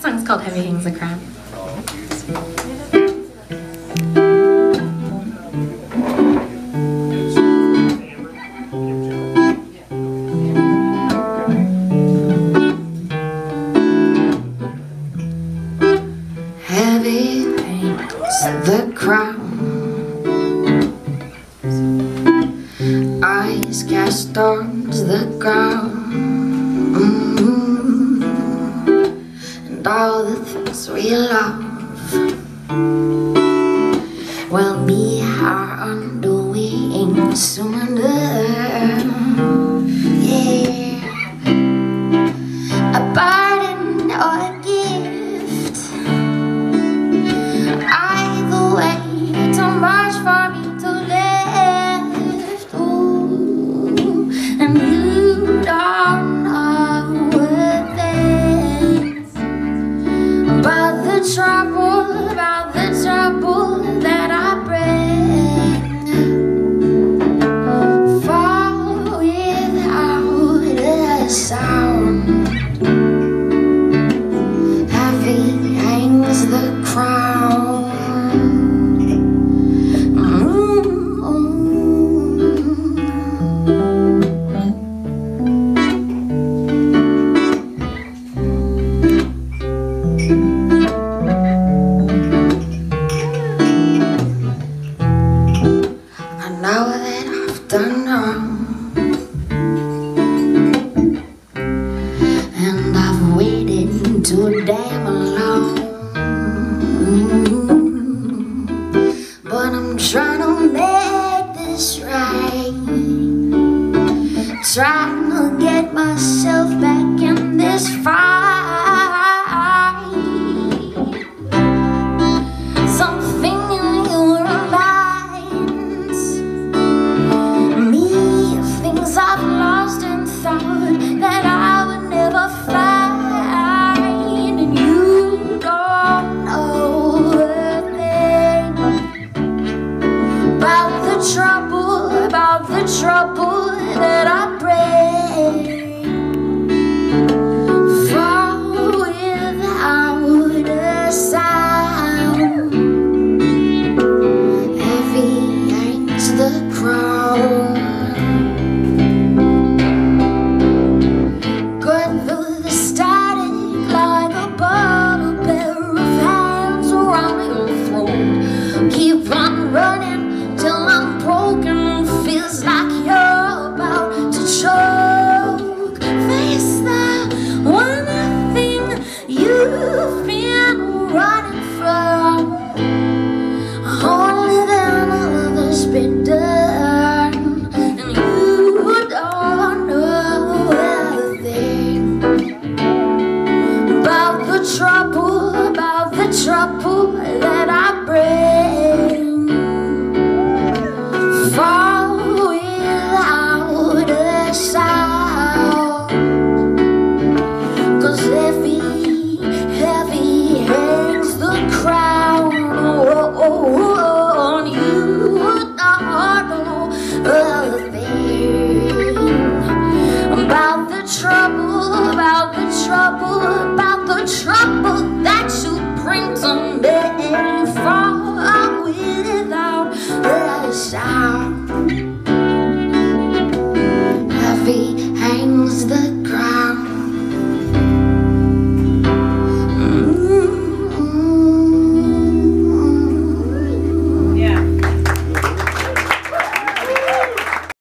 The song's called Heavy Hangs the Crown. Heavy hangs the crown. Eyes cast towards the ground. All the things we love will be our undoing soon enough. Yeah. A burden or a gift. Either way, too much for me to lift. Ooh, and you about the trouble that I too damn and you don't know a thing about the trouble, about the trouble about the trouble, about the trouble.